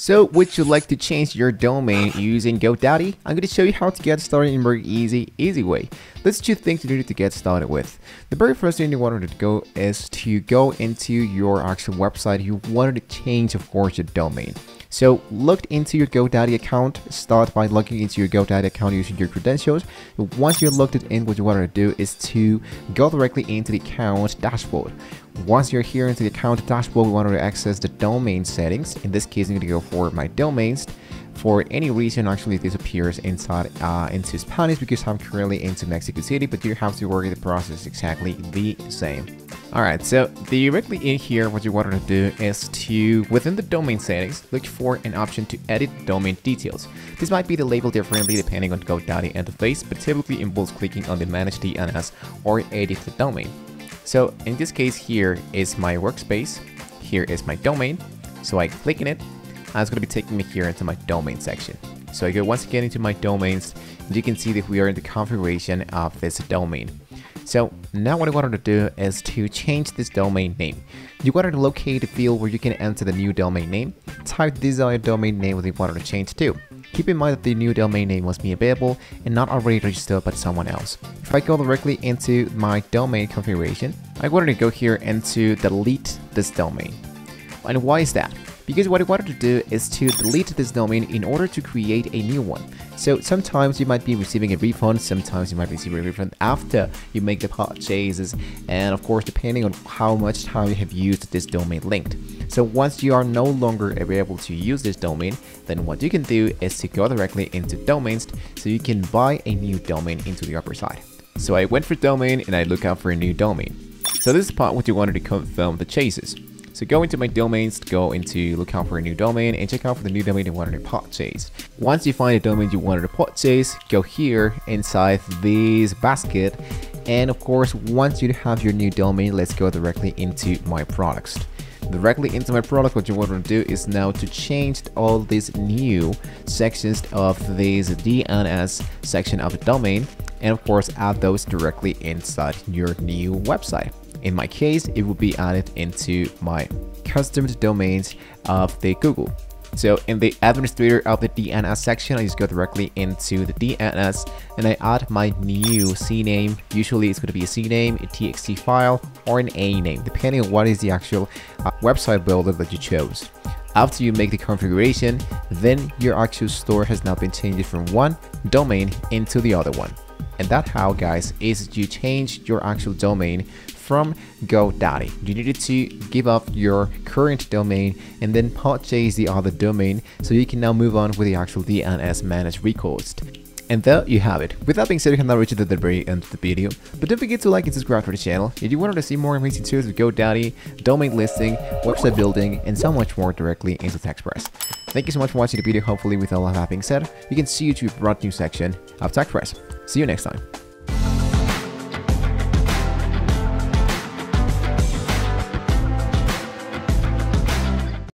So would you like to change your domain using GoDaddy? I'm going to show you how to get started in a very easy, easy way. There's two things you need to get started with. The very first thing you wanted to go is to go into your actual website. You wanted to change, of course, your domain. So look into your GoDaddy account. Start by logging into your GoDaddy account using your credentials. Once you're logged in, what you want to do is to go directly into the account dashboard. Once you're here into the account dashboard, we want to access the domain settings. In this case, I'm going to go for my domains for any reason actually this appears inside uh, into Spanish because I'm currently into Mexico City but you have to work the process exactly the same. Alright, so directly in here what you want to do is to, within the domain settings, look for an option to edit domain details. This might be the label differently depending on GoDaddy interface but typically involves clicking on the manage DNS or edit the domain. So in this case here is my workspace, here is my domain, so I click in it and it's going to be taking me here into my domain section. So I go once again into my domains, and you can see that we are in the configuration of this domain. So now what I wanted to do is to change this domain name. You wanted to locate the field where you can enter the new domain name, type the desired domain name that you wanted to change to. Keep in mind that the new domain name must be available and not already registered by someone else. If I go directly into my domain configuration, I wanted to go here and to delete this domain. And why is that? Because what I wanted to do is to delete this domain in order to create a new one. So sometimes you might be receiving a refund, sometimes you might receive a refund after you make the purchases, and of course depending on how much time you have used this domain linked. So once you are no longer able to use this domain, then what you can do is to go directly into domains so you can buy a new domain into the upper side. So I went for domain and I look out for a new domain. So this is part what you wanted to confirm the chases. So go into my domains, go into look out for a new domain and check out for the new domain you wanted to purchase. Once you find a domain you wanted to purchase, go here inside this basket. And of course once you have your new domain, let's go directly into my products. Directly into my product what you want to do is now to change all these new sections of this DNS section of the domain and of course add those directly inside your new website in my case, it will be added into my custom domains of the Google. So in the administrator of the DNS section, I just go directly into the DNS and I add my new CNAME. Usually it's going to be a CNAME, a TXT file, or an A name, depending on what is the actual uh, website builder that you chose. After you make the configuration, then your actual store has now been changed from one domain into the other one. And that how guys is you change your actual domain from GoDaddy. You needed to give up your current domain and then purchase the other domain so you can now move on with the actual DNS managed records. And there you have it. With that being said, we can now reach the very end of the video. But don't forget to like and subscribe to the channel if you wanted to see more amazing tools with GoDaddy, domain listing, website building, and so much more directly into Tech Express. Thank you so much for watching the video. Hopefully, with all that being said, you can see you to a broad new section of Tech Express. See you next time.